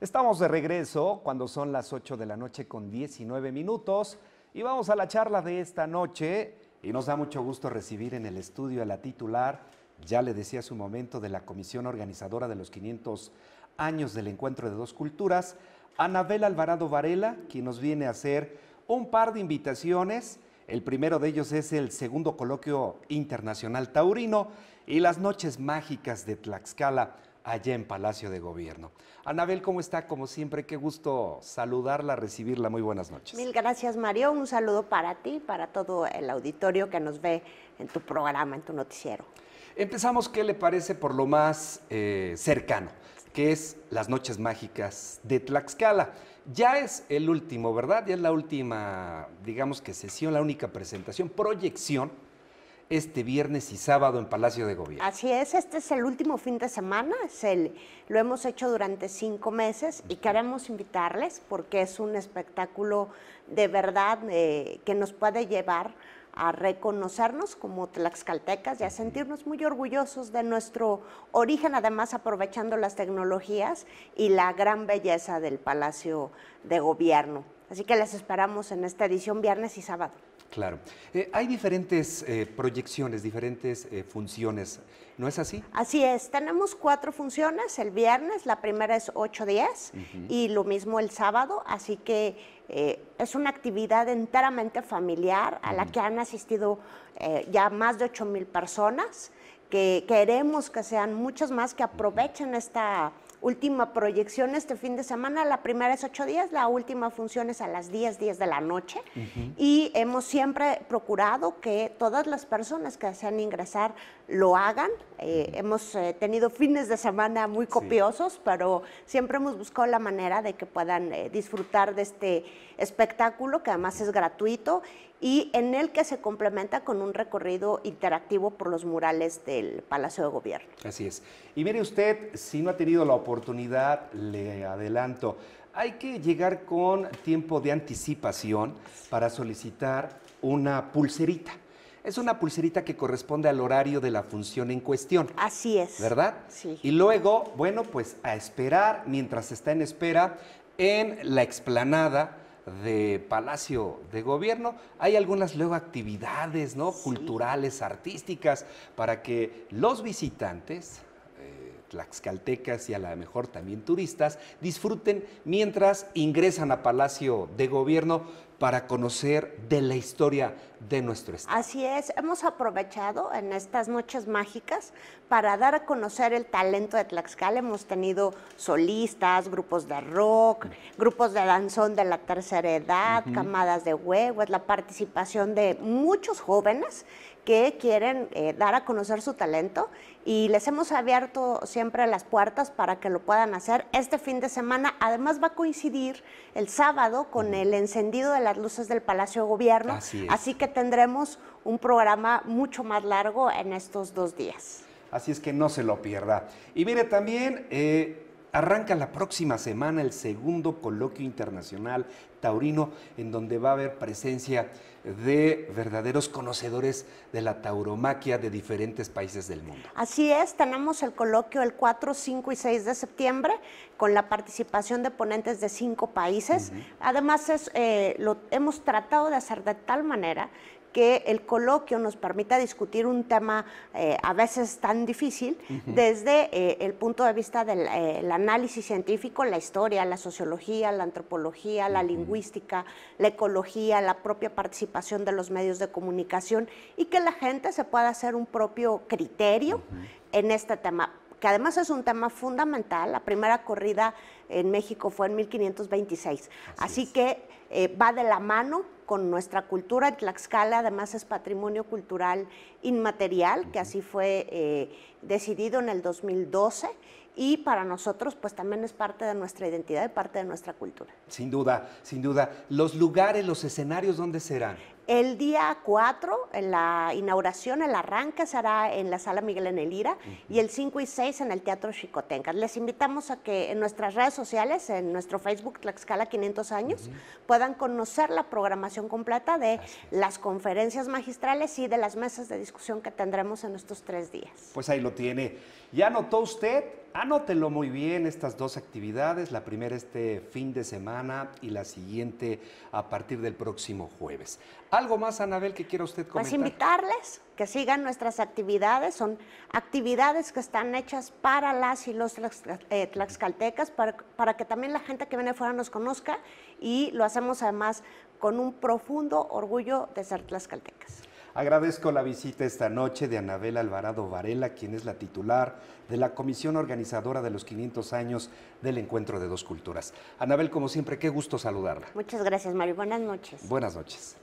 Estamos de regreso cuando son las 8 de la noche con 19 minutos y vamos a la charla de esta noche y nos da mucho gusto recibir en el estudio a la titular, ya le decía hace un momento, de la comisión organizadora de los 500 años del encuentro de dos culturas, Anabel Alvarado Varela, quien nos viene a hacer un par de invitaciones. El primero de ellos es el segundo coloquio internacional taurino y las noches mágicas de Tlaxcala allá en Palacio de Gobierno. Anabel, ¿cómo está? Como siempre, qué gusto saludarla, recibirla. Muy buenas noches. Mil gracias, Mario. Un saludo para ti, para todo el auditorio que nos ve en tu programa, en tu noticiero. Empezamos, ¿qué le parece por lo más eh, cercano? que es las noches mágicas de Tlaxcala. Ya es el último, ¿verdad? Ya es la última, digamos que sesión, la única presentación, proyección este viernes y sábado en Palacio de Gobierno. Así es, este es el último fin de semana, es el, lo hemos hecho durante cinco meses y queremos invitarles porque es un espectáculo de verdad eh, que nos puede llevar a reconocernos como tlaxcaltecas y a sentirnos muy orgullosos de nuestro origen, además aprovechando las tecnologías y la gran belleza del Palacio de Gobierno. Así que les esperamos en esta edición viernes y sábado. Claro. Eh, hay diferentes eh, proyecciones, diferentes eh, funciones, ¿no es así? Así es. Tenemos cuatro funciones. El viernes, la primera es 8-10 y lo mismo el sábado. Así que es una actividad enteramente familiar a la que han asistido ya más de 8 mil personas, que queremos que sean muchas más que aprovechen esta última proyección este fin de semana. La primera es 8 días, la última función es a las 10, 10 de la noche. Y hemos siempre procurado que todas las personas que desean ingresar lo hagan. Eh, hemos eh, tenido fines de semana muy copiosos, pero siempre hemos buscado la manera de que puedan eh, disfrutar de este espectáculo, que además es gratuito y en el que se complementa con un recorrido interactivo por los murales del Palacio de Gobierno. Así es. Y mire usted, si no ha tenido la oportunidad, le adelanto, hay que llegar con tiempo de anticipación para solicitar una pulserita. Es una pulserita que corresponde al horario de la función en cuestión. Así es. ¿Verdad? Sí. Y luego, bueno, pues a esperar, mientras está en espera, en la explanada de Palacio de Gobierno, hay algunas luego actividades ¿no? culturales, artísticas, para que los visitantes, tlaxcaltecas y a lo mejor también turistas, disfruten mientras ingresan a Palacio de Gobierno para conocer de la historia de nuestro estado. Así es, hemos aprovechado en estas noches mágicas para dar a conocer el talento de Tlaxcala. Hemos tenido solistas, grupos de rock, grupos de danzón de la tercera edad, camadas de huevos, la participación de muchos jóvenes que quieren eh, dar a conocer su talento y les hemos abierto siempre las puertas para que lo puedan hacer. Este fin de semana además va a coincidir el sábado con el encendido de las luces del Palacio de Gobierno, así, que tendremos un programa mucho más largo en estos dos días. Así es que no se lo pierda. Y mire también... Eh, Arranca la próxima semana el segundo coloquio internacional taurino, en donde va a haber presencia de verdaderos conocedores de la tauromaquia de diferentes países del mundo. Así es, tenemos el coloquio el 4, 5 y 6 de septiembre con la participación de ponentes de cinco países. Además, es, eh, lo hemos tratado de hacer de tal manera que el coloquio nos permita discutir un tema eh, a veces tan difícil desde eh, el punto de vista del eh, análisis científico, la historia, la sociología, la antropología, la lingüística, la ecología, la propia participación de los medios de comunicación y que la gente se pueda hacer un propio criterio en este tema que además es un tema fundamental. La primera corrida en México fue en 1526. Así, que va de la mano con nuestra cultura. Tlaxcala además es patrimonio cultural inmaterial, que así fue eh, decidido en el 2012 y para nosotros pues también es parte de nuestra identidad y parte de nuestra cultura. Sin duda, sin duda. ¿Los lugares, los escenarios dónde serán? El día 4, en la inauguración, el arranque será en la Sala Miguel en Elira y el 5 y 6 en el Teatro Chicotencas. Les invitamos a que en nuestras redes sociales, en nuestro Facebook Tlaxcala 500 años, puedan conocer la programación completa de las conferencias magistrales y de las mesas de discusión que tendremos en estos tres días. Pues ahí lo tiene. ¿Ya notó usted? Anótelo muy bien, estas dos actividades, la primera este fin de semana y la siguiente a partir del próximo jueves. ¿Algo más, Anabel, que quiera usted Pues comentar? invitarles que sigan nuestras actividades, son actividades que están hechas para las y los eh, tlaxcaltecas, para, para que también la gente que viene fuera nos conozca y lo hacemos además con un profundo orgullo de ser tlaxcaltecas. Agradezco la visita esta noche de Anabel Alvarado Varela, quien es la titular de la comisión organizadora de los 500 años del Encuentro de Dos Culturas. Anabel, como siempre, qué gusto saludarla. Muchas gracias, Mario. Buenas noches. Buenas noches.